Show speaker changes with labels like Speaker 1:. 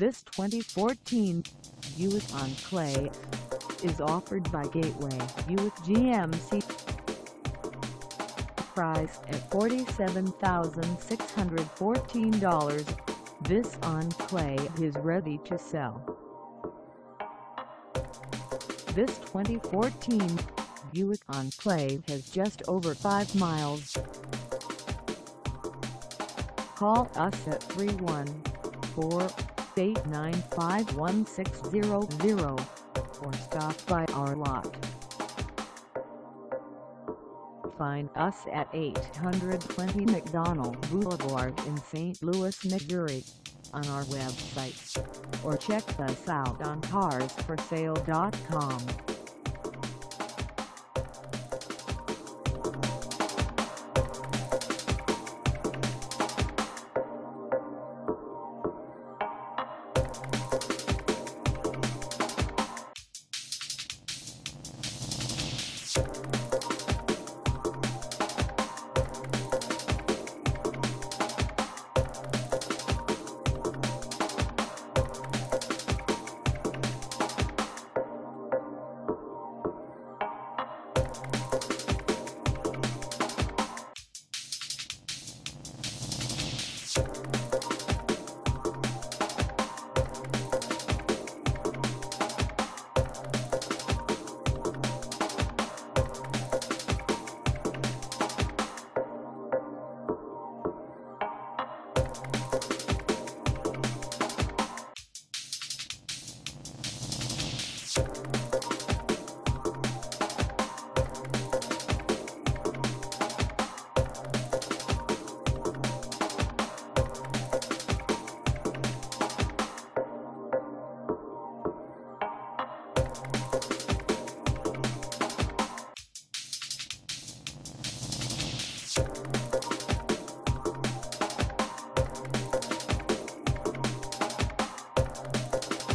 Speaker 1: This 2014 Buick Enclave is offered by Gateway Buick GMC. Price at $47,614, this Enclave is ready to sell. This 2014 Buick Enclave has just over 5 miles. Call us at 314-895-1600 or stop by our lot. Find us at 820 McDonnell Boulevard in St. Louis, Missouri on our website or check us out on carsforsale.com.
Speaker 2: Thank